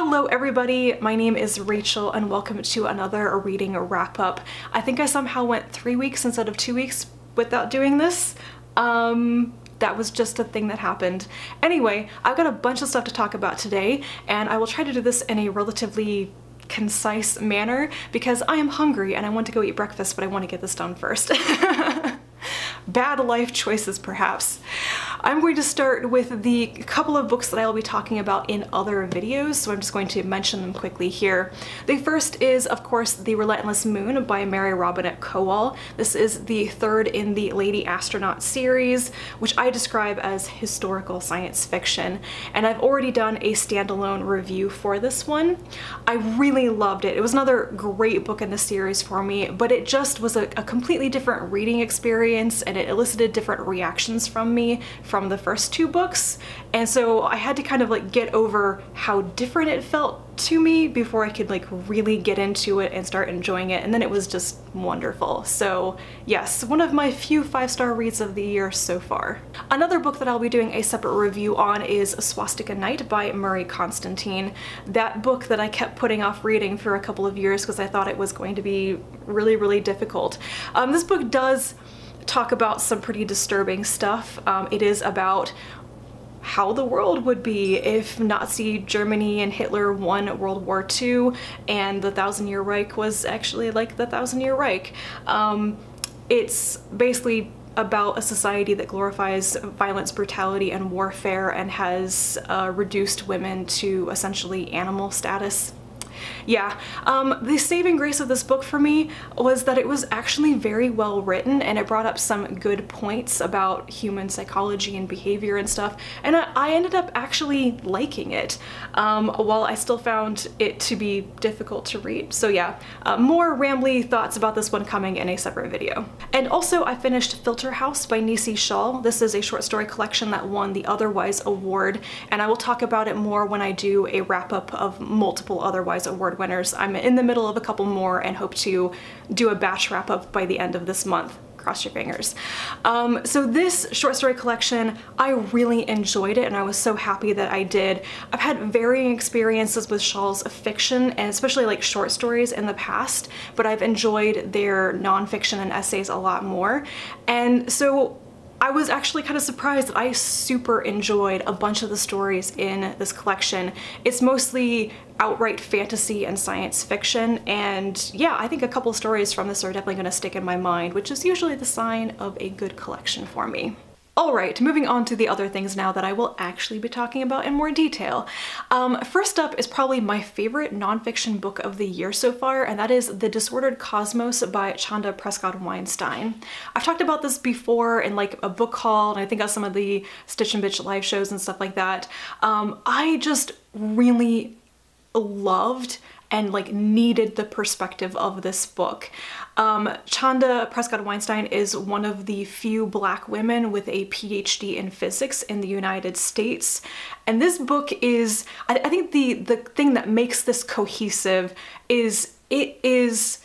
Hello everybody, my name is Rachel and welcome to another reading wrap up. I think I somehow went three weeks instead of two weeks without doing this. Um, that was just a thing that happened. Anyway, I've got a bunch of stuff to talk about today and I will try to do this in a relatively concise manner because I am hungry and I want to go eat breakfast but I want to get this done first. Bad life choices perhaps. I'm going to start with the couple of books that I will be talking about in other videos, so I'm just going to mention them quickly here. The first is, of course, The Relentless Moon by Mary Robinette Kowal. This is the third in the Lady Astronaut series, which I describe as historical science fiction, and I've already done a standalone review for this one. I really loved it. It was another great book in the series for me, but it just was a, a completely different reading experience and it elicited different reactions from me from the first two books. And so I had to kind of like get over how different it felt to me before I could like really get into it and start enjoying it. And then it was just wonderful. So yes, one of my few five-star reads of the year so far. Another book that I'll be doing a separate review on is Swastika Night by Murray Constantine. That book that I kept putting off reading for a couple of years because I thought it was going to be really, really difficult. Um, this book does talk about some pretty disturbing stuff. Um, it is about how the world would be if Nazi Germany and Hitler won World War II and the Thousand Year Reich was actually like the Thousand Year Reich. Um, it's basically about a society that glorifies violence, brutality, and warfare and has uh, reduced women to essentially animal status yeah, um, the saving grace of this book for me was that it was actually very well written and it brought up some good points about human psychology and behavior and stuff, and I, I ended up actually liking it, um, while I still found it to be difficult to read. So yeah, uh, more rambly thoughts about this one coming in a separate video. And also I finished Filter House by Nisi Shawl. This is a short story collection that won the Otherwise Award, and I will talk about it more when I do a wrap up of multiple Otherwise Award winners. I'm in the middle of a couple more and hope to do a batch wrap up by the end of this month cross your fingers. Um, so this short story collection, I really enjoyed it and I was so happy that I did. I've had varying experiences with Shawl's fiction and especially like short stories in the past, but I've enjoyed their nonfiction and essays a lot more. And so I was actually kind of surprised that I super enjoyed a bunch of the stories in this collection. It's mostly outright fantasy and science fiction and yeah I think a couple stories from this are definitely going to stick in my mind which is usually the sign of a good collection for me. Alright, moving on to the other things now that I will actually be talking about in more detail. Um, first up is probably my favorite nonfiction book of the year so far, and that is The Disordered Cosmos by Chanda Prescod-Weinstein. I've talked about this before in like a book haul, and I think on some of the Stitch and Bitch live shows and stuff like that. Um, I just really loved and like needed the perspective of this book. Um, Chanda Prescod-Weinstein is one of the few black women with a PhD in physics in the United States. And this book is, I, I think the, the thing that makes this cohesive is it is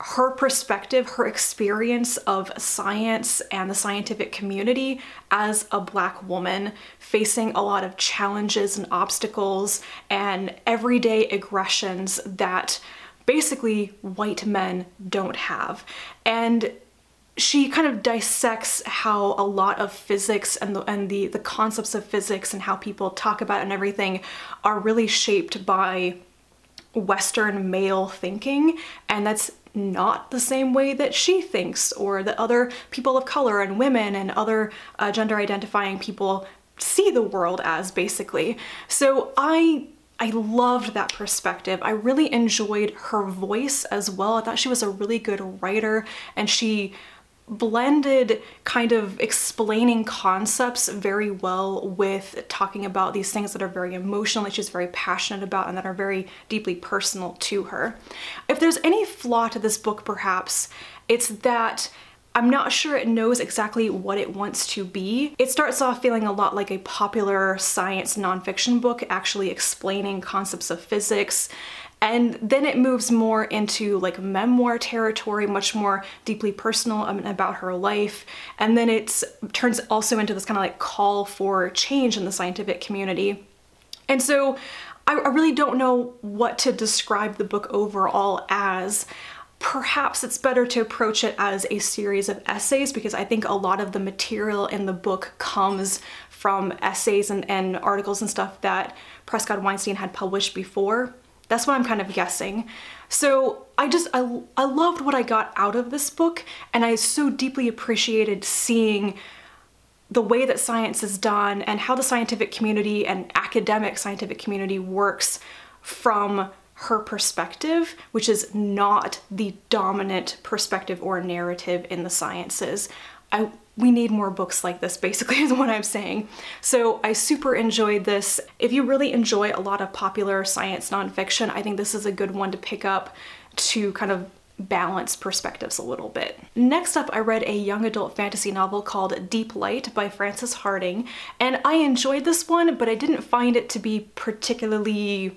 her perspective, her experience of science and the scientific community as a black woman facing a lot of challenges and obstacles and everyday aggressions that basically white men don't have. And she kind of dissects how a lot of physics and the, and the, the concepts of physics and how people talk about and everything are really shaped by Western male thinking, and that's not the same way that she thinks or that other people of color and women and other uh, gender identifying people see the world as basically. So I I loved that perspective. I really enjoyed her voice as well. I thought she was a really good writer and she blended kind of explaining concepts very well with talking about these things that are very emotional, that she's very passionate about and that are very deeply personal to her. If there's any flaw to this book perhaps, it's that I'm not sure it knows exactly what it wants to be. It starts off feeling a lot like a popular science nonfiction book actually explaining concepts of physics and then it moves more into like memoir territory, much more deeply personal about her life. And then it turns also into this kind of like call for change in the scientific community. And so I really don't know what to describe the book overall as perhaps it's better to approach it as a series of essays because I think a lot of the material in the book comes from essays and, and articles and stuff that Prescod-Weinstein had published before. That's what I'm kind of guessing. So I just, I, I loved what I got out of this book and I so deeply appreciated seeing the way that science is done and how the scientific community and academic scientific community works from her perspective, which is not the dominant perspective or narrative in the sciences. I, we need more books like this basically is what I'm saying. So I super enjoyed this. If you really enjoy a lot of popular science nonfiction, I think this is a good one to pick up to kind of balance perspectives a little bit. Next up, I read a young adult fantasy novel called Deeplight by Frances Hardinge, and I enjoyed this one, but I didn't find it to be particularly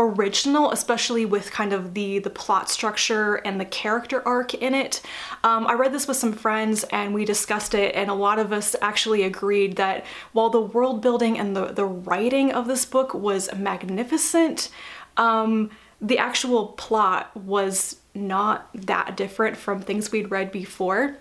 original, especially with kind of the, the plot structure and the character arc in it. Um, I read this with some friends and we discussed it and a lot of us actually agreed that while the world building and the, the writing of this book was magnificent, um, the actual plot was not that different from things we'd read before.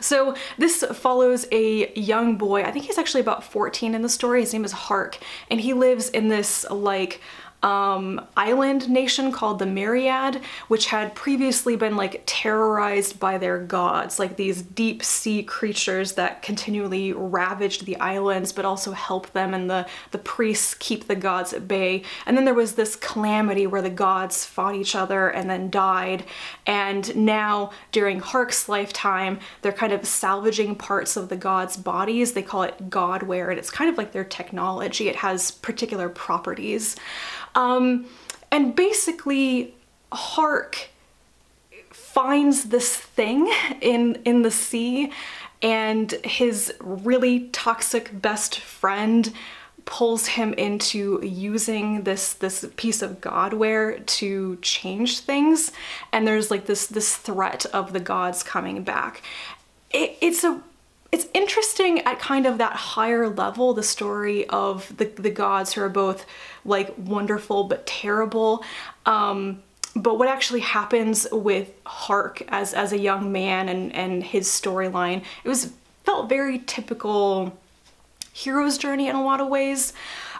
So this follows a young boy, I think he's actually about 14 in the story, his name is Hark, and he lives in this like um, island nation called the Myriad, which had previously been like terrorized by their gods, like these deep sea creatures that continually ravaged the islands but also helped them and the, the priests keep the gods at bay. And then there was this calamity where the gods fought each other and then died. And now during Hark's lifetime, they're kind of salvaging parts of the gods' bodies. They call it godware and it's kind of like their technology. It has particular properties. Um, and basically, Hark finds this thing in, in the sea and his really toxic best friend pulls him into using this this piece of godware to change things. And there's like this this threat of the gods coming back. It, it's a it's interesting at kind of that higher level, the story of the, the gods who are both like wonderful but terrible. Um, but what actually happens with Hark as, as a young man and, and his storyline, it was felt very typical hero's journey in a lot of ways.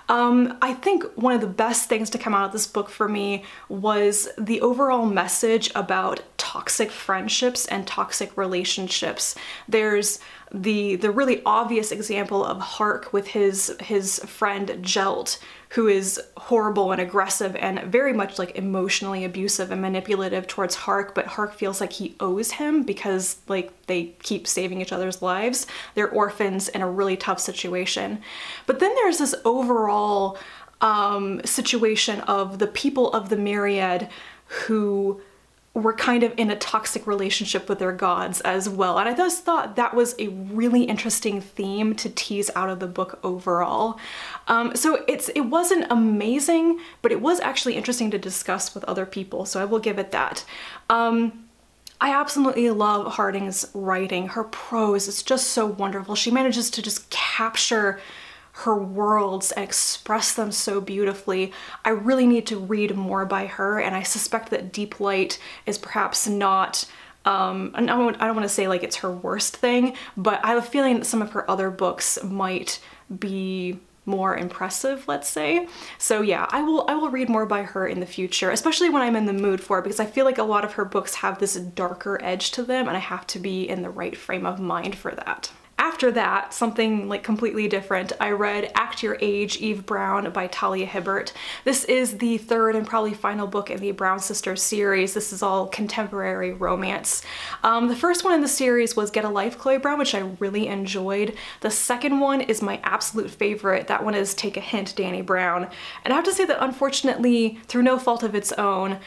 Um, I think one of the best things to come out of this book for me was the overall message about toxic friendships and toxic relationships. There's the the really obvious example of Hark with his his friend Jelt, who is horrible and aggressive and very much like emotionally abusive and manipulative towards Hark, but Hark feels like he owes him because like they keep saving each other's lives. They're orphans in a really tough situation. But then there's this overall um, situation of the people of the Myriad who were kind of in a toxic relationship with their gods as well. And I just thought that was a really interesting theme to tease out of the book overall. Um, so it's it wasn't amazing, but it was actually interesting to discuss with other people, so I will give it that. Um, I absolutely love Hardinge's writing. Her prose is just so wonderful. She manages to just capture her worlds and express them so beautifully. I really need to read more by her and I suspect that Deeplight is perhaps not um, I don't, I don't want to say like it's her worst thing, but I have a feeling that some of her other books might be more impressive, let's say. So yeah, I will I will read more by her in the future, especially when I'm in the mood for it because I feel like a lot of her books have this darker edge to them and I have to be in the right frame of mind for that. After that, something like completely different, I read Act Your Age, Eve Brown by Talia Hibbert. This is the third and probably final book in the Brown Sisters series. This is all contemporary romance. Um, the first one in the series was Get a Life, Chloe Brown, which I really enjoyed. The second one is my absolute favorite. That one is Take a Hint, Danny Brown. And I have to say that unfortunately, through no fault of its own,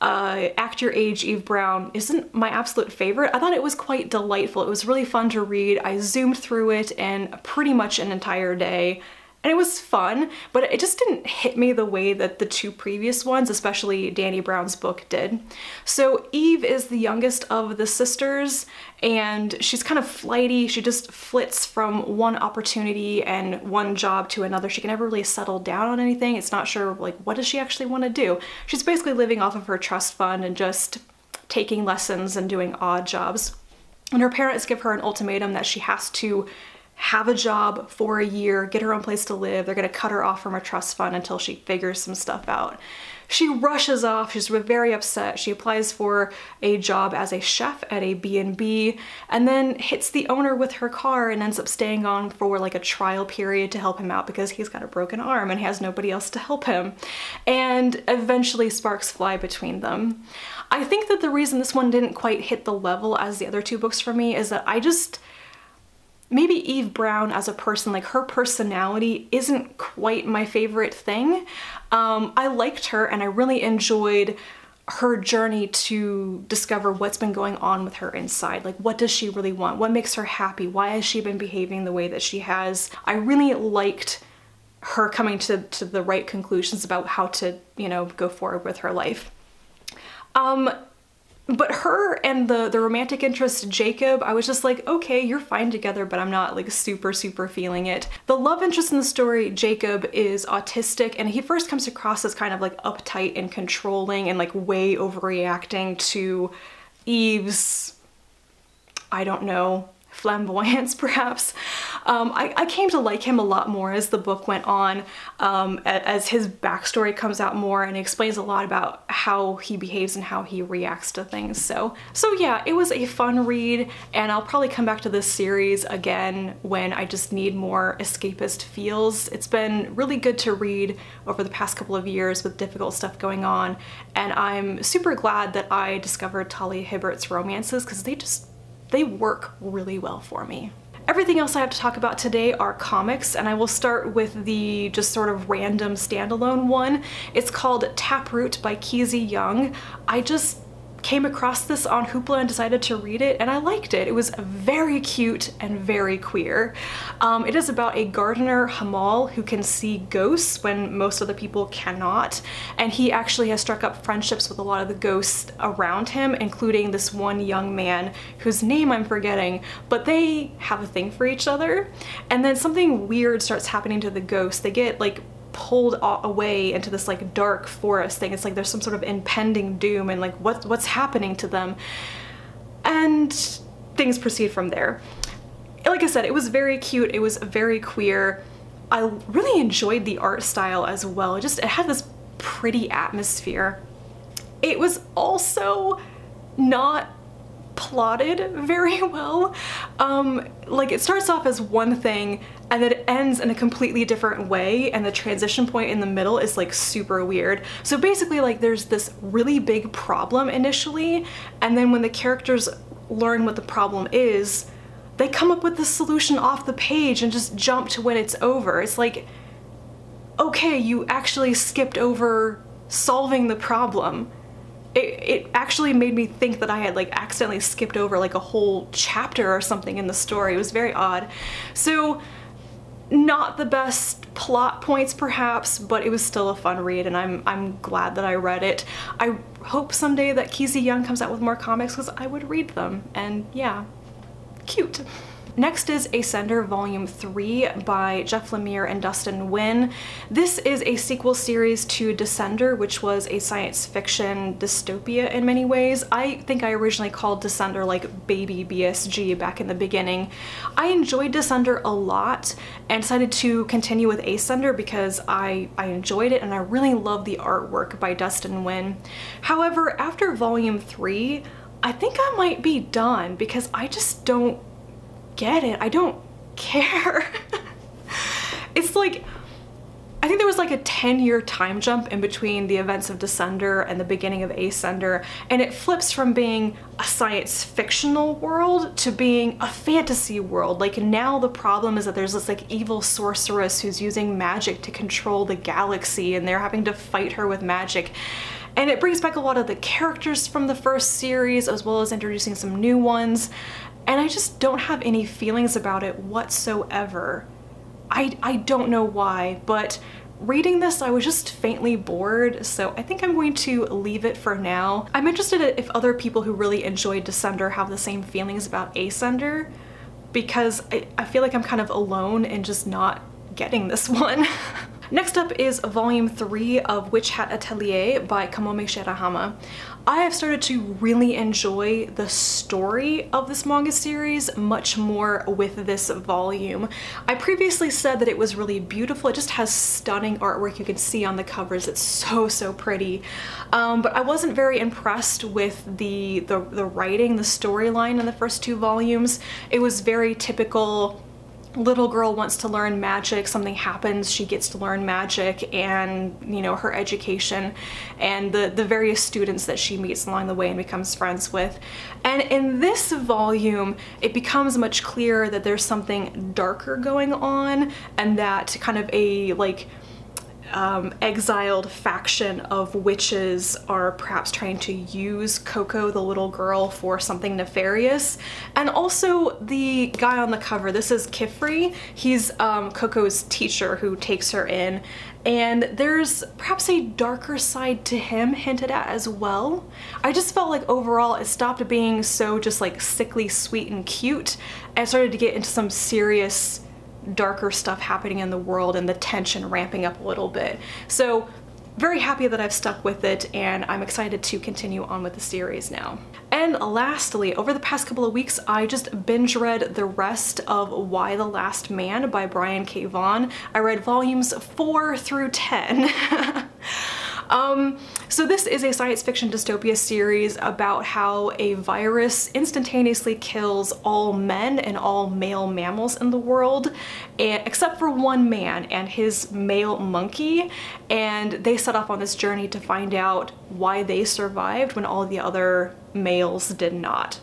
uh, Act Your Age Eve Brown isn't my absolute favorite. I thought it was quite delightful. It was really fun to read. I zoomed through it in pretty much an entire day and it was fun, but it just didn't hit me the way that the two previous ones, especially Danny Brown's book, did. So Eve is the youngest of the sisters, and she's kind of flighty. She just flits from one opportunity and one job to another. She can never really settle down on anything. It's not sure, like, what does she actually want to do? She's basically living off of her trust fund and just taking lessons and doing odd jobs. And her parents give her an ultimatum that she has to have a job for a year, get her own place to live. They're gonna cut her off from her trust fund until she figures some stuff out. She rushes off, she's very upset. She applies for a job as a chef at a B&B and then hits the owner with her car and ends up staying on for like a trial period to help him out because he's got a broken arm and he has nobody else to help him. And eventually sparks fly between them. I think that the reason this one didn't quite hit the level as the other two books for me is that I just maybe Eve Brown as a person, like her personality isn't quite my favorite thing. Um, I liked her and I really enjoyed her journey to discover what's been going on with her inside. Like, what does she really want? What makes her happy? Why has she been behaving the way that she has? I really liked her coming to, to the right conclusions about how to, you know, go forward with her life. Um, but her and the the romantic interest Jacob, I was just like, okay, you're fine together, but I'm not like super super feeling it. The love interest in the story, Jacob, is autistic and he first comes across as kind of like uptight and controlling and like way overreacting to Eve's I don't know, flamboyance perhaps. Um, I, I, came to like him a lot more as the book went on, um, as his backstory comes out more and explains a lot about how he behaves and how he reacts to things. So, so yeah, it was a fun read and I'll probably come back to this series again when I just need more escapist feels. It's been really good to read over the past couple of years with difficult stuff going on and I'm super glad that I discovered Talia Hibbert's romances because they just they work really well for me. Everything else I have to talk about today are comics, and I will start with the just sort of random standalone one. It's called Taproot by Keezy Young. I just came across this on Hoopla and decided to read it and I liked it. It was very cute and very queer. Um, it is about a gardener Hamal who can see ghosts when most other people cannot and he actually has struck up friendships with a lot of the ghosts around him including this one young man whose name I'm forgetting but they have a thing for each other and then something weird starts happening to the ghosts. They get like pulled away into this like dark forest thing. It's like there's some sort of impending doom and like what, what's happening to them. And things proceed from there. Like I said, it was very cute. It was very queer. I really enjoyed the art style as well. It just, it had this pretty atmosphere. It was also not plotted very well. Um, like it starts off as one thing and then it ends in a completely different way and the transition point in the middle is like super weird. So basically like there's this really big problem initially and then when the characters learn what the problem is, they come up with the solution off the page and just jump to when it's over. It's like, okay, you actually skipped over solving the problem it, it actually made me think that I had like accidentally skipped over like a whole chapter or something in the story. It was very odd. So not the best plot points perhaps, but it was still a fun read and I'm, I'm glad that I read it. I hope someday that Keezy Young comes out with more comics because I would read them and yeah, cute. Next is Ascender Volume 3 by Jeff Lemire and Dustin Nguyen. This is a sequel series to Descender, which was a science fiction dystopia in many ways. I think I originally called Descender like baby BSG back in the beginning. I enjoyed Descender a lot and decided to continue with Ascender because I, I enjoyed it and I really love the artwork by Dustin Nguyen. However, after Volume 3, I think I might be done because I just don't get it. I don't care. it's like, I think there was like a 10 year time jump in between the events of Descender and the beginning of Ascender, and it flips from being a science fictional world to being a fantasy world. Like now the problem is that there's this like evil sorceress who's using magic to control the galaxy and they're having to fight her with magic. And it brings back a lot of the characters from the first series as well as introducing some new ones and I just don't have any feelings about it whatsoever. I, I don't know why, but reading this I was just faintly bored, so I think I'm going to leave it for now. I'm interested if other people who really enjoyed Descender have the same feelings about Ascender, because I, I feel like I'm kind of alone in just not getting this one. Next up is volume 3 of Witch Hat Atelier by Kamome Shirahama. I have started to really enjoy the story of this manga series much more with this volume. I previously said that it was really beautiful. It just has stunning artwork you can see on the covers. It's so, so pretty. Um, but I wasn't very impressed with the, the, the writing, the storyline in the first two volumes. It was very typical little girl wants to learn magic, something happens, she gets to learn magic and, you know, her education and the, the various students that she meets along the way and becomes friends with. And in this volume, it becomes much clearer that there's something darker going on and that kind of a, like, um, exiled faction of witches are perhaps trying to use Coco, the little girl, for something nefarious. And also the guy on the cover, this is Qifrey. He's um, Coco's teacher who takes her in. And there's perhaps a darker side to him hinted at as well. I just felt like overall it stopped being so just like sickly sweet and cute and started to get into some serious darker stuff happening in the world and the tension ramping up a little bit. So very happy that I've stuck with it and I'm excited to continue on with the series now. And lastly, over the past couple of weeks, I just binge read the rest of Y the Last Man by Brian K. Vaughan. I read volumes 4 through 10. Um, so this is a science fiction dystopia series about how a virus instantaneously kills all men and all male mammals in the world, and, except for one man and his male monkey, and they set off on this journey to find out why they survived when all the other males did not.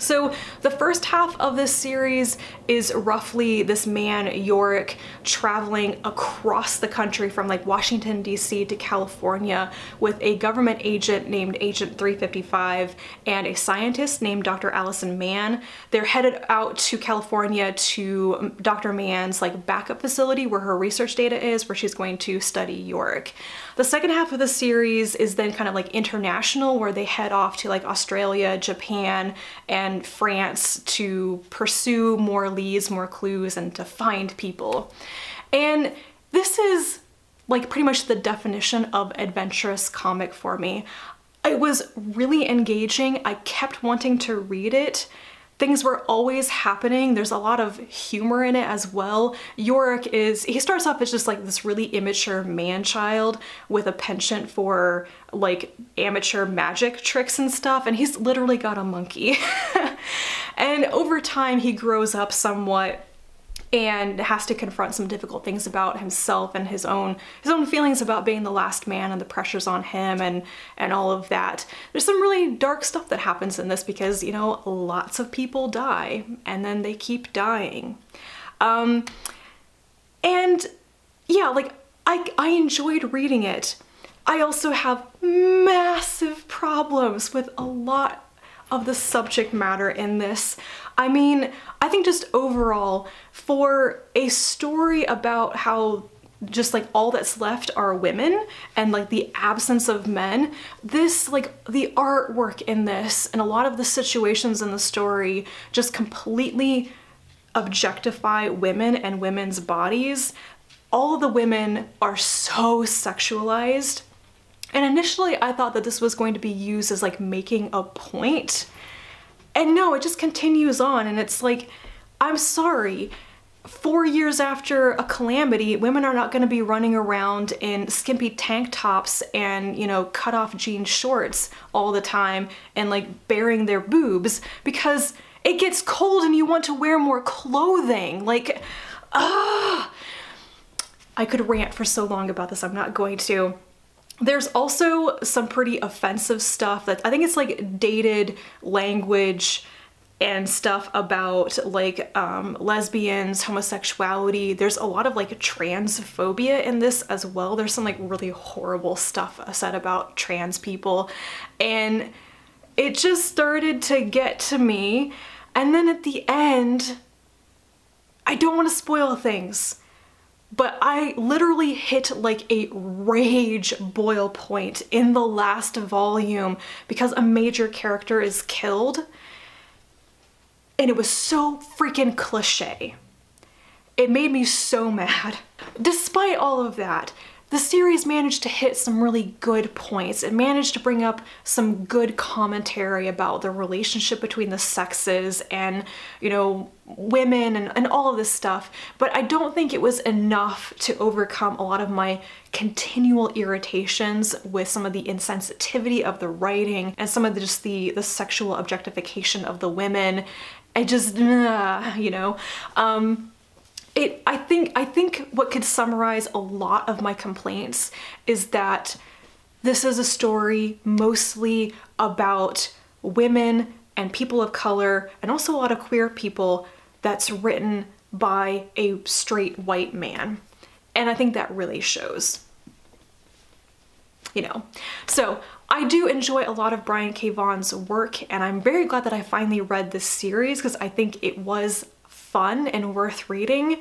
So the first half of this series is roughly this man, Yorick, traveling across the country from like Washington DC to California with a government agent named Agent 355 and a scientist named Dr. Allison Mann. They're headed out to California to um, Dr. Mann's like backup facility where her research data is, where she's going to study Yorick. The second half of the series is then kind of like international where they head off to like Australia, Japan, and France to pursue more leads, more clues, and to find people. And this is like pretty much the definition of adventurous comic for me. It was really engaging. I kept wanting to read it things were always happening. There's a lot of humor in it as well. Yorick is, he starts off as just like this really immature man-child with a penchant for like amateur magic tricks and stuff and he's literally got a monkey. and over time he grows up somewhat and has to confront some difficult things about himself and his own his own feelings about being the last man and the pressures on him and and all of that. There's some really dark stuff that happens in this because you know lots of people die and then they keep dying. Um, and yeah, like I I enjoyed reading it. I also have massive problems with a lot of the subject matter in this. I mean, I think just overall, for a story about how just like all that's left are women and like the absence of men this like the artwork in this and a lot of the situations in the story just completely objectify women and women's bodies. All of the women are so sexualized. And initially I thought that this was going to be used as like making a point and no, it just continues on and it's like, I'm sorry, four years after a calamity, women are not going to be running around in skimpy tank tops and, you know, cut off jean shorts all the time and like baring their boobs because it gets cold and you want to wear more clothing. Like, ah! I could rant for so long about this, I'm not going to. There's also some pretty offensive stuff that I think it's like dated language and stuff about like um, lesbians, homosexuality. There's a lot of like transphobia in this as well. There's some like really horrible stuff said about trans people and it just started to get to me. And then at the end, I don't want to spoil things, but I literally hit like a rage boil point in the last volume because a major character is killed. And it was so freaking cliche. It made me so mad. Despite all of that, the series managed to hit some really good points. It managed to bring up some good commentary about the relationship between the sexes and, you know, women and, and all of this stuff. But I don't think it was enough to overcome a lot of my continual irritations with some of the insensitivity of the writing and some of the, just the, the sexual objectification of the women. I just, you know. Um, it I think I think what could summarize a lot of my complaints is that this is a story mostly about women and people of color and also a lot of queer people that's written by a straight white man. And I think that really shows. You know, so I do enjoy a lot of Brian K. Vaughan's work and I'm very glad that I finally read this series because I think it was fun and worth reading.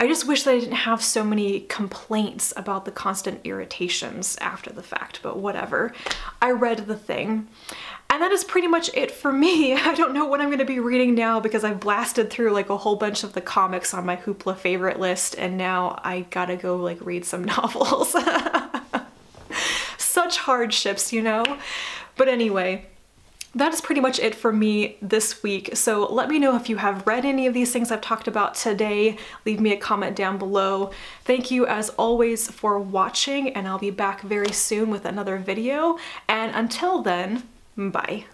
I just wish that I didn't have so many complaints about the constant irritations after the fact, but whatever. I read the thing. And that is pretty much it for me. I don't know what I'm gonna be reading now because I've blasted through like a whole bunch of the comics on my Hoopla favorite list and now I gotta go like read some novels. Such hardships, you know? But anyway, that is pretty much it for me this week. So let me know if you have read any of these things I've talked about today. Leave me a comment down below. Thank you as always for watching and I'll be back very soon with another video. And until then, bye.